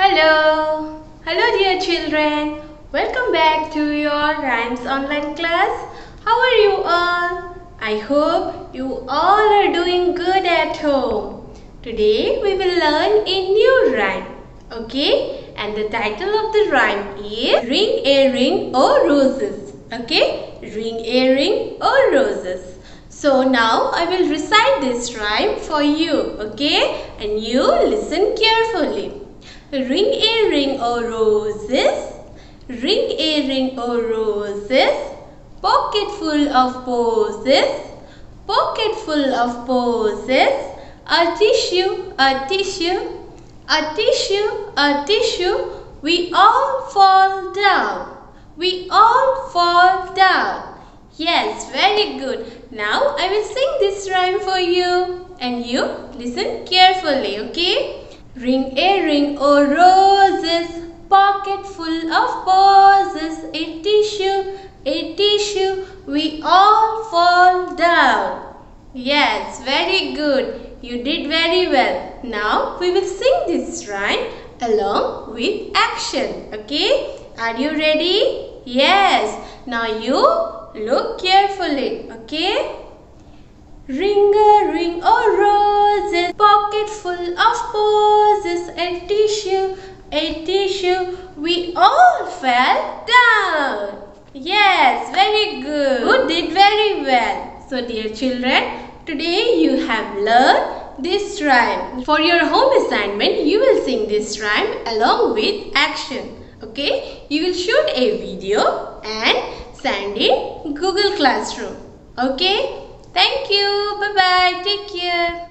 Hello. Hello dear children. Welcome back to your Rhymes online class. How are you all? I hope you all are doing good at home. Today we will learn a new rhyme. Okay? And the title of the rhyme is Ring a ring o roses. Okay? Ring a ring o roses. So now I will recite this rhyme for you. Okay? And you listen carefully. Ring a ring o roses, ring a ring o roses, pocket full of posies, pocket full of posies, a tissue, a tissue, a tissue, a tissue, we all fall down, we all fall down. Yes, very good. Now I will sing this rhyme for you. And you listen carefully, okay? Ring a ring o roses, pocket full of posies, a tissue, a tissue, we all fall down. Yes, very good. You did very well. Now we will sing this rhyme along with action. Okay? Are you ready? Yes. Now you look carefully. Okay? Ring a ring o roses, pocket full of posies, a tissue, a tissue, we all fell down. Yes, very good. You did very well. So dear children, today you have learned this rhyme. For your home assignment, you will sing this rhyme along with action. Okay? You will shoot a video and send in Google Classroom. Okay? Thank you. Bye-bye. Take care.